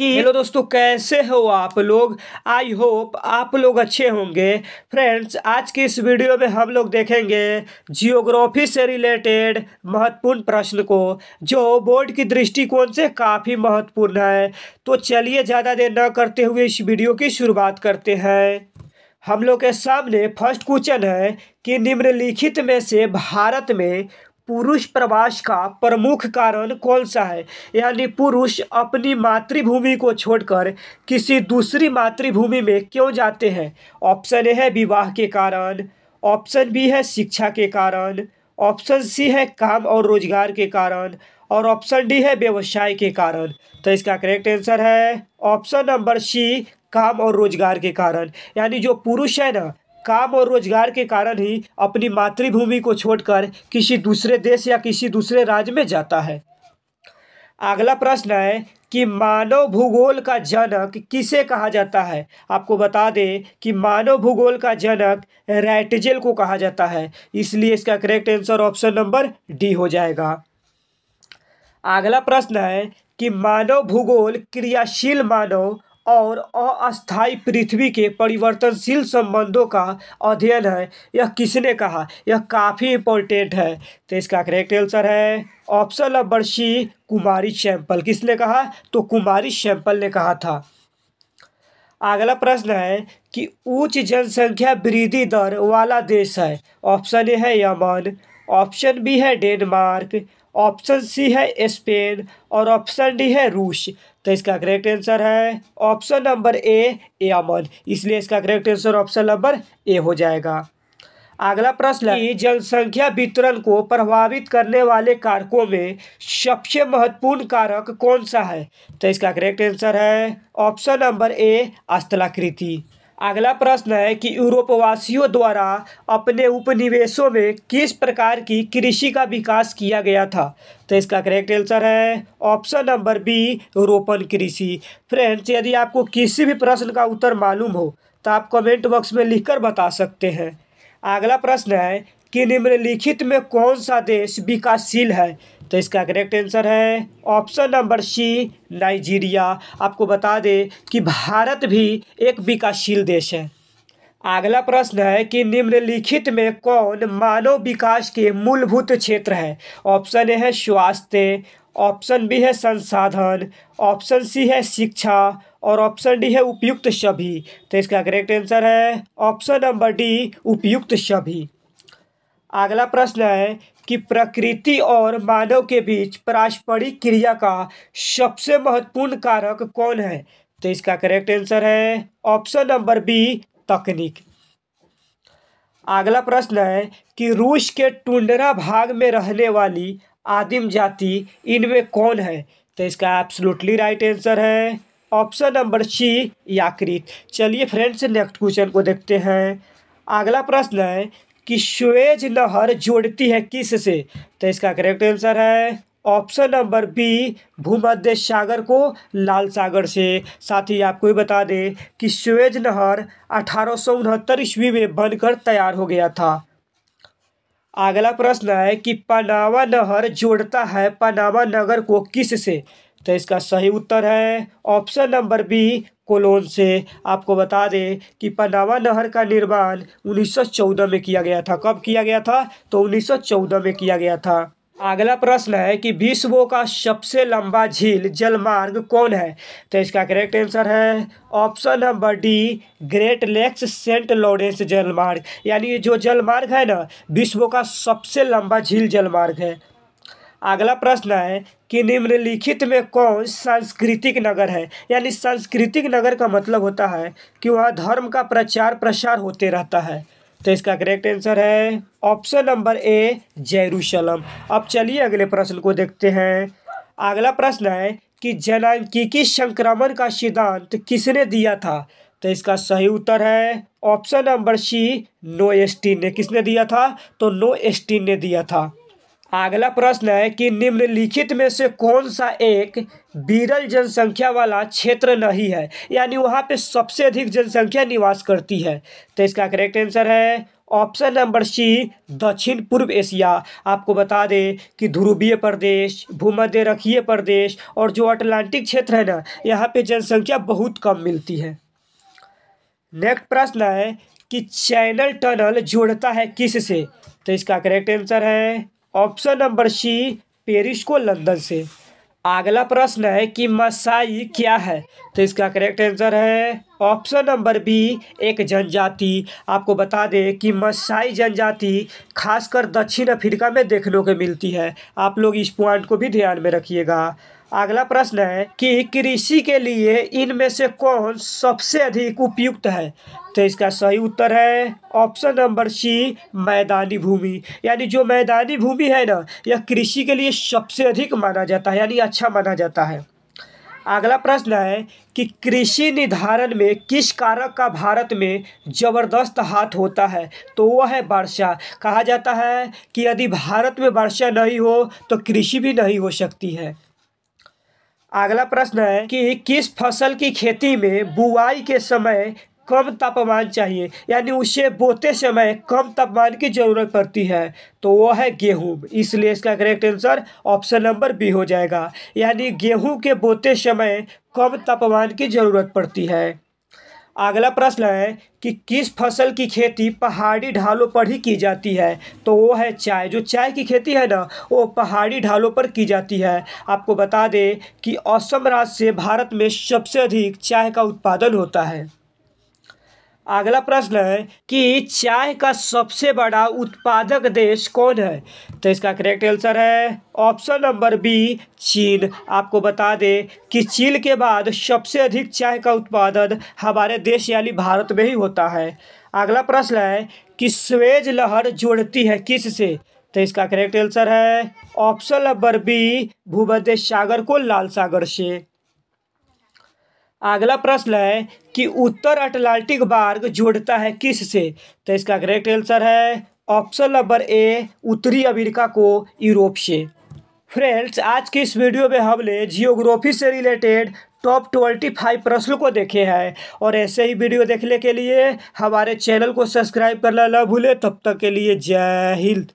कि हेलो दोस्तों, कैसे हो आप लोग? आई होप आप लोग अच्छे होंगे। फ्रेंड्स आज की इस वीडियो में हम लोग देखेंगे जियोग्राफी से रिलेटेड महत्वपूर्ण प्रश्न को, जो बोर्ड की दृष्टिकोण से काफ़ी महत्वपूर्ण है। तो चलिए ज़्यादा देर न करते हुए इस वीडियो की शुरुआत करते हैं। हम लोग के सामने फ़र्स्ट क्वेश्चन है कि निम्नलिखित में से भारत में पुरुष प्रवास का प्रमुख कारण कौन सा है? यानी पुरुष अपनी मातृभूमि को छोड़कर किसी दूसरी मातृभूमि में क्यों जाते हैं? ऑप्शन ए है विवाह के कारण, ऑप्शन बी है शिक्षा के कारण, ऑप्शन सी है काम और रोज़गार के कारण और ऑप्शन डी है व्यवसाय के कारण। तो इसका करेक्ट आंसर है ऑप्शन नंबर सी, काम और रोज़गार के कारण। यानी जो पुरुष है ना काम और रोज़गार के कारण ही अपनी मातृभूमि को छोड़कर किसी दूसरे देश या किसी दूसरे राज्य में जाता है। अगला प्रश्न है कि मानव भूगोल का जनक किसे कहा जाता है? आपको बता दें कि मानव भूगोल का जनक रैटजेल को कहा जाता है। इसलिए इसका correct answer option number D हो जाएगा। अगला प्रश्न है कि मानव भूगोल क्रियाशील मानव और अस्थायी पृथ्वी के परिवर्तनशील संबंधों का अध्ययन है। यह किसने कहा? यह काफ़ी इम्पोर्टेंट है। तो इसका करेक्ट आंसर है ऑप्शन नंबर सी कुमारी सैंपल किसने कहा? तो कुमारी सैंपल ने कहा था। अगला प्रश्न है कि उच्च जनसंख्या वृद्धि दर वाला देश है। ऑप्शन ए है यमन ऑप्शन बी है डेनमार्क ऑप्शन सी है स्पेन और ऑप्शन डी है रूस। तो इसका करेक्ट आंसर है ऑप्शन नंबर ए ए अमन। इसलिए इसका correct answer option number A हो जाएगा। अगला प्रश्न है जनसंख्या वितरण को प्रभावित करने वाले कारकों में सबसे महत्वपूर्ण कारक कौन सा है? तो इसका करेक्ट आंसर है ऑप्शन नंबर ए स्थलाकृति अगला प्रश्न है कि यूरोपवासियों द्वारा अपने उपनिवेशों में किस प्रकार की कृषि का विकास किया गया था? तो इसका करेक्ट आंसर है ऑप्शन नंबर बी रोपण कृषि। फ्रेंड्स यदि आपको किसी भी प्रश्न का उत्तर मालूम हो तो आप कमेंट बॉक्स में लिखकर बता सकते हैं। अगला प्रश्न है कि निम्नलिखित में कौन सा देश विकासशील है? तो इसका करेक्ट आंसर है ऑप्शन नंबर सी नाइजीरिया आपको बता दें कि भारत भी एक विकासशील देश है। अगला प्रश्न है कि निम्नलिखित में कौन मानव विकास के मूलभूत क्षेत्र है? ऑप्शन ए है स्वास्थ्य ऑप्शन बी है संसाधन ऑप्शन सी है शिक्षा, और ऑप्शन डी है उपयुक्त सभी तो इसका करेक्ट आंसर है ऑप्शन नंबर डी उपयुक्त सभी अगला प्रश्न है कि प्रकृति और मानव के बीच पारस्परिक क्रिया का सबसे महत्वपूर्ण कारक कौन है? तो इसका करेक्ट आंसर है ऑप्शन नंबर बी तकनीक। अगला प्रश्न है कि रूस के टुंडरा भाग में रहने वाली आदिम जाति इनमें कौन है? तो इसका एब्सोल्युटली राइट आंसर है ऑप्शन नंबर सी याकृत। चलिए फ्रेंड्स नेक्स्ट क्वेश्चन को देखते हैं। अगला प्रश्न है कि स्वेज नहर जोड़ती है किस से तो इसका करेक्ट आंसर है ऑप्शन नंबर बी भूमध्य सागर को लाल सागर से। साथ ही आपको बता दें कि स्वेज नहर अठारह सौ उनहत्तर ईस्वी में बनकर तैयार हो गया था। अगला प्रश्न है कि पनावा नहर जोड़ता है पनामा नगर को किस से तो इसका सही उत्तर है ऑप्शन नंबर बी कोलोन से आपको बता दें कि पनामा नहर का निर्माण 1914 में किया गया था। कब किया गया था? तो 1914 में किया गया था। अगला प्रश्न है कि विश्व का सबसे लंबा झील जलमार्ग कौन है? तो इसका करेक्ट आंसर है option number D Great Lakes Saint Lawrence जलमार्ग। यानी जो जलमार्ग है ना, विश्व का सबसे लंबा झील जलमार्ग है। अगला प्रश्न है कि निम्नलिखित में कौन सांस्कृतिक नगर है? यानी सांस्कृतिक नगर का मतलब होता है कि वहाँ धर्म का प्रचार प्रसार होते रहता है। तो इसका करेक्ट आंसर है ऑप्शन नंबर ए जेरूशलम अब चलिए अगले प्रश्न को देखते हैं। अगला प्रश्न है कि जनांकीकी संक्रमण का सिद्धांत किसने दिया था? तो इसका सही उत्तर है ऑप्शन नंबर सी नो एस्टीन ने किसने दिया था? तो नो एस्टीन ने दिया था। अगला प्रश्न है कि निम्नलिखित में से कौन सा एक विरल जनसंख्या वाला क्षेत्र नहीं है? यानी वहाँ पे सबसे अधिक जनसंख्या निवास करती है। तो इसका करेक्ट आंसर है ऑप्शन नंबर सी दक्षिण पूर्व एशिया। आपको बता दें कि ध्रुवीय प्रदेश, भूमध्य रखीय प्रदेश और जो अटलांटिक क्षेत्र है ना, यहाँ पे जनसंख्या बहुत कम मिलती है। नेक्स्ट प्रश्न है कि चैनल टनल जोड़ता है किस से तो इसका करेक्ट आंसर है ऑप्शन नंबर सी, पेरिस को लंदन से। अगला प्रश्न है कि मसाई क्या है? तो इसका करेक्ट आंसर है ऑप्शन नंबर बी, एक जनजाति। आपको बता दें कि मसाई जनजाति, खासकर दक्षिण अफ्रीका में देखने को मिलती है। आप लोग इस पॉइंट को भी ध्यान में रखिएगा। अगला प्रश्न है कि कृषि के लिए इनमें से कौन सबसे अधिक उपयुक्त है? तो इसका सही उत्तर है ऑप्शन नंबर सी, मैदानी भूमि। यानी जो मैदानी भूमि है ना, यह कृषि के लिए सबसे अधिक माना जाता है, यानी अच्छा माना जाता है। अगला प्रश्न है कि कृषि निर्धारण में किस कारक का भारत में ज़बरदस्त हाथ होता है? तो वह है वर्षा। कहा जाता है कि यदि भारत में वर्षा नहीं हो तो कृषि भी नहीं हो सकती है। अगला प्रश्न है कि किस फ़सल की खेती में बुआई के समय कम तापमान चाहिए? यानी उसे बोते समय कम तापमान की ज़रूरत पड़ती है। तो वो है गेहूँ। इसलिए इसका correct answer option number B हो जाएगा। यानी गेहूँ के बोते समय कम तापमान की ज़रूरत पड़ती है। अगला प्रश्न है कि किस फ़सल की खेती पहाड़ी ढालों पर ही की जाती है? तो वो है चाय। जो चाय की खेती है ना, वो पहाड़ी ढालों पर की जाती है। आपको बता दें कि असम राज्य से भारत में सबसे अधिक चाय का उत्पादन होता है। अगला प्रश्न है कि चाय का सबसे बड़ा उत्पादक देश कौन है? तो इसका करेक्ट आंसर है ऑप्शन नंबर बी चीन। आपको बता दें कि चीन के बाद सबसे अधिक चाय का उत्पादन हमारे देश यानी भारत में ही होता है। अगला प्रश्न है कि स्वेज लहर जोड़ती है किस से तो इसका करेक्ट आंसर है ऑप्शन नंबर बी भूमध्य सागर को लाल सागर से। अगला प्रश्न है कि उत्तर अटलांटिक मार्ग जोड़ता है किस से तो इसका करेक्ट आंसर है ऑप्शन नंबर ए उत्तरी अमेरिका को यूरोप से। फ्रेंड्स आज की इस वीडियो में हमने जियोग्राफी से रिलेटेड टॉप ट्वेंटी फाइव प्रश्नों को देखे हैं और ऐसे ही वीडियो देखने के लिए हमारे चैनल को सब्सक्राइब करना न भूलें। तब तक के लिए जय हिंद।